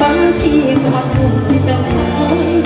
បានជាគាត់ខ្លួនទៅដល់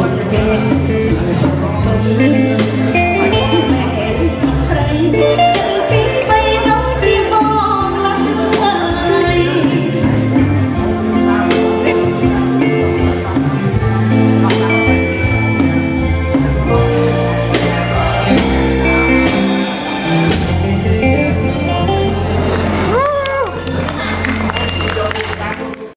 Thank you.